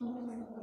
嗯。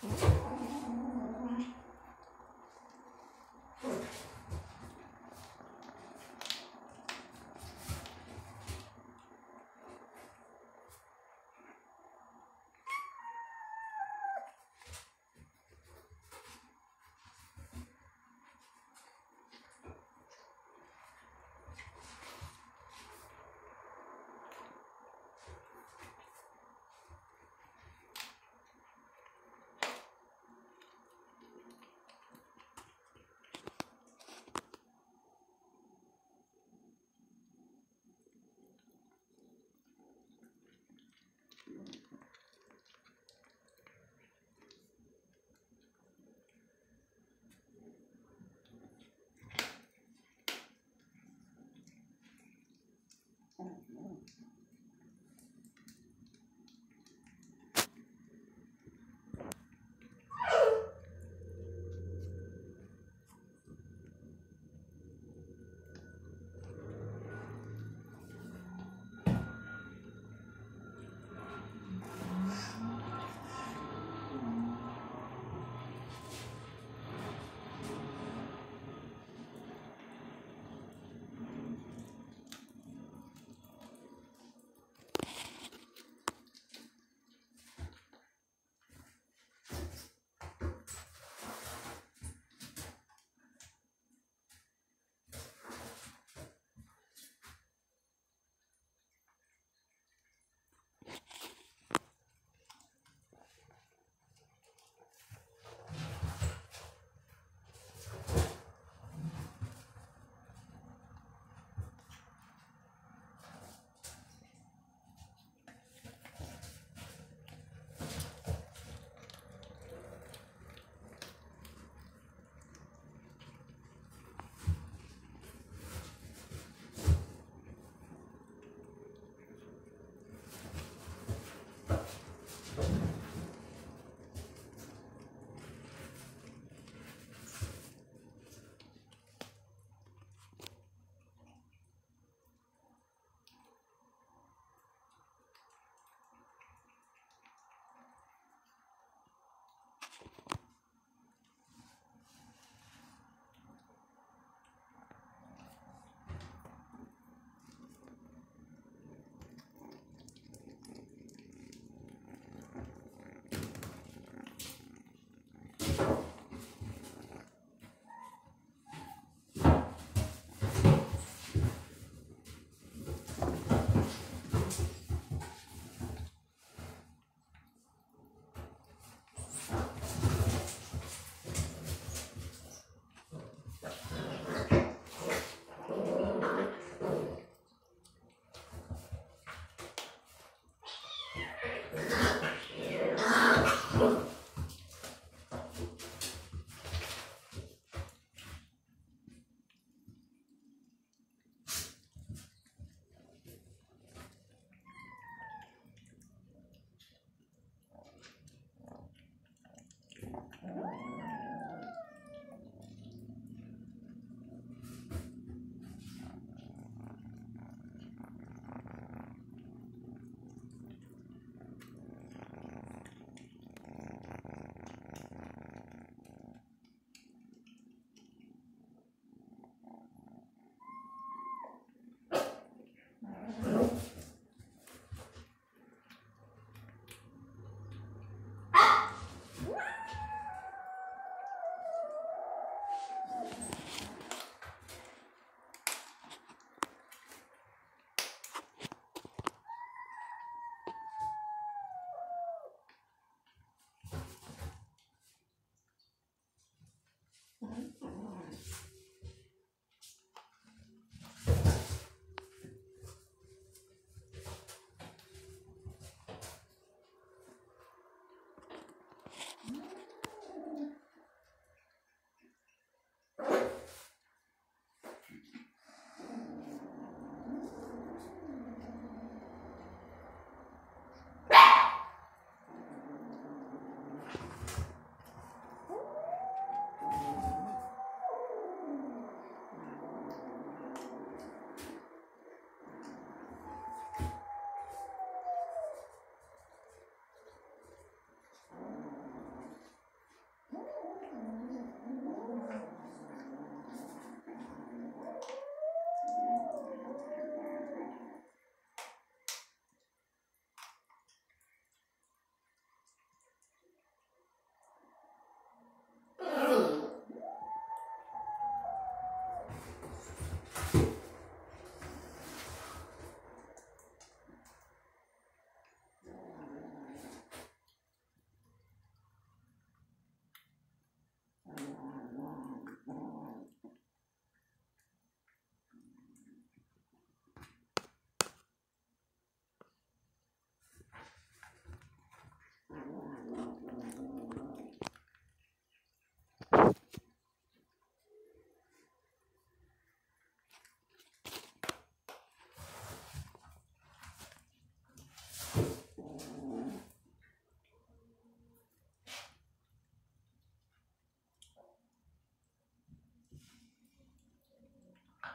Oh.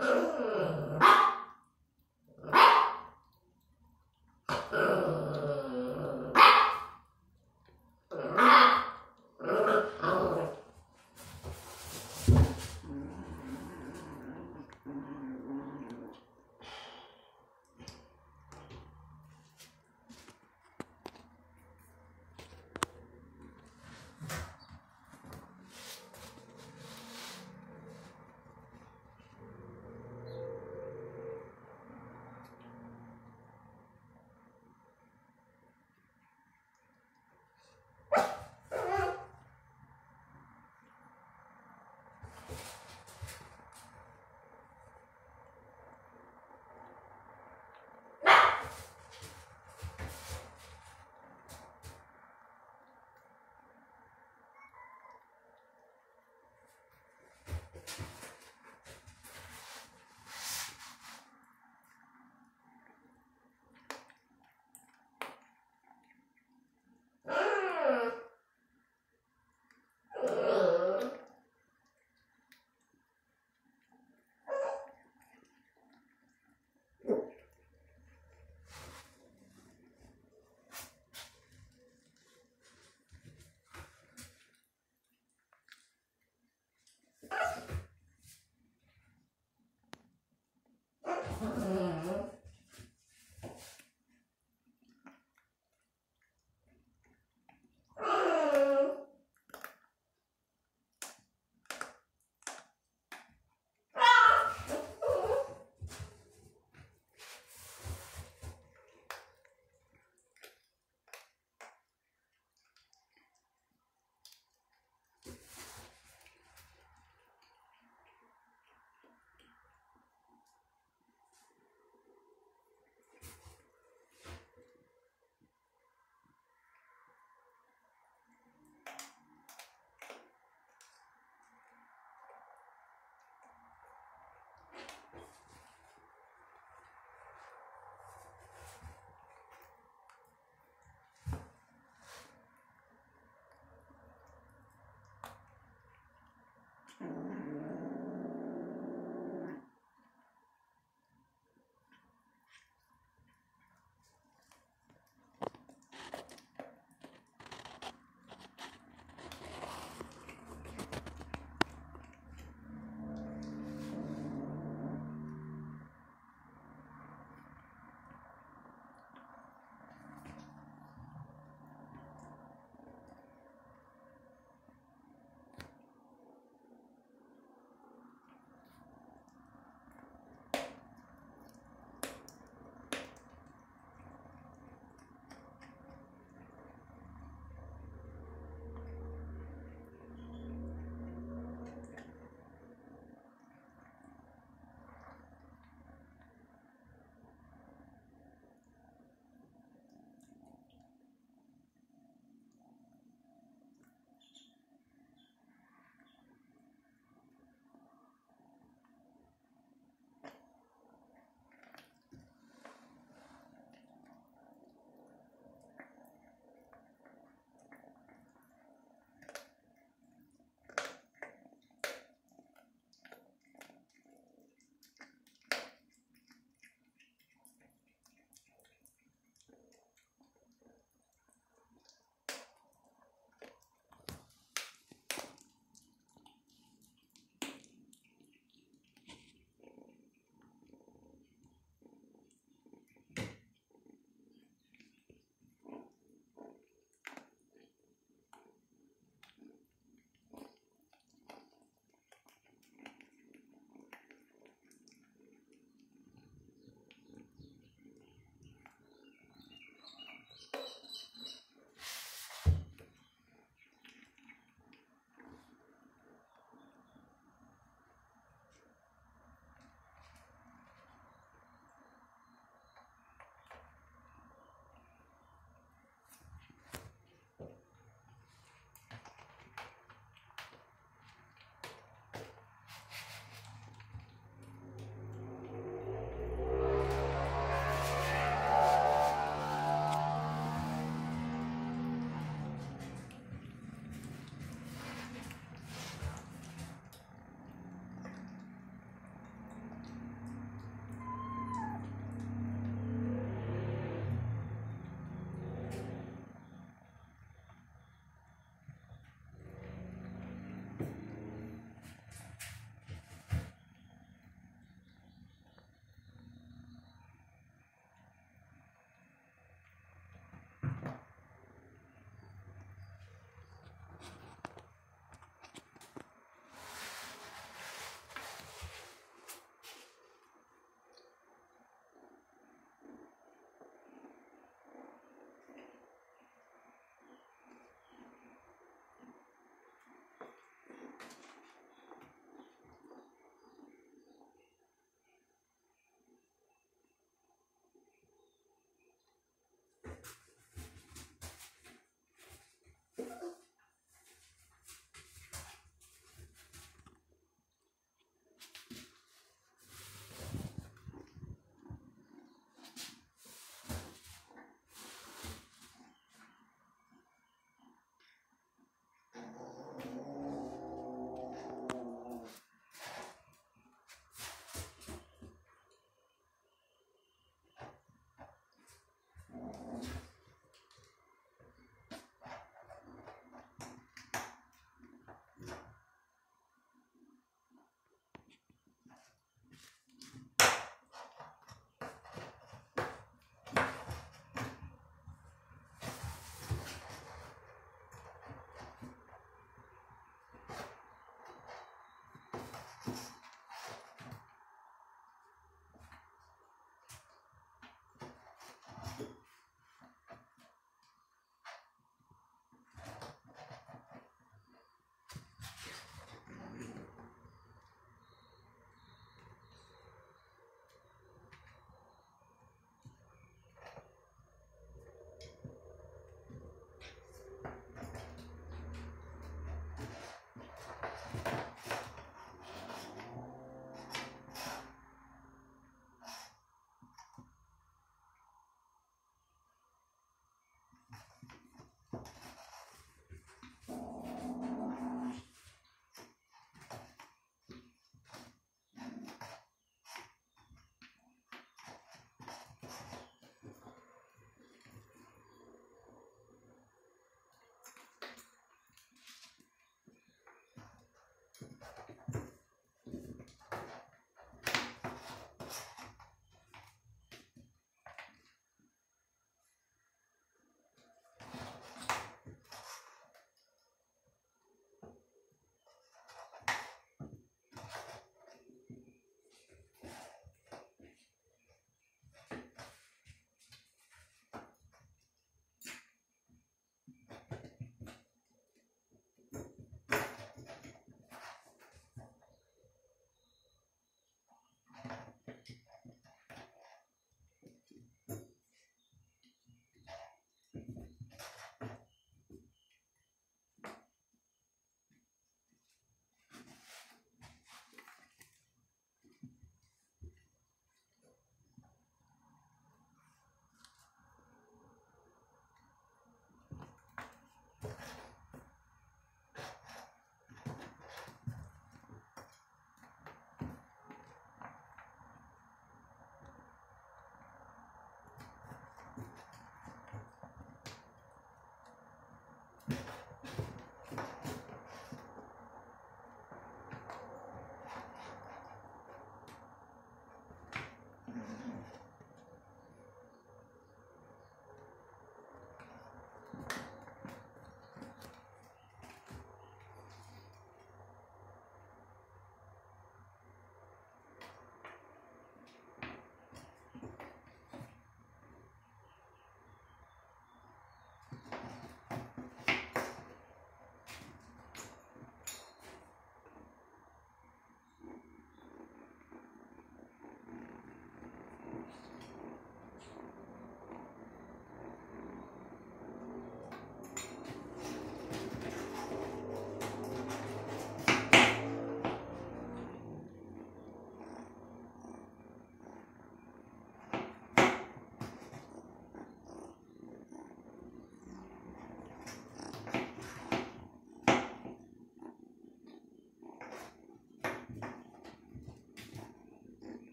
嗯。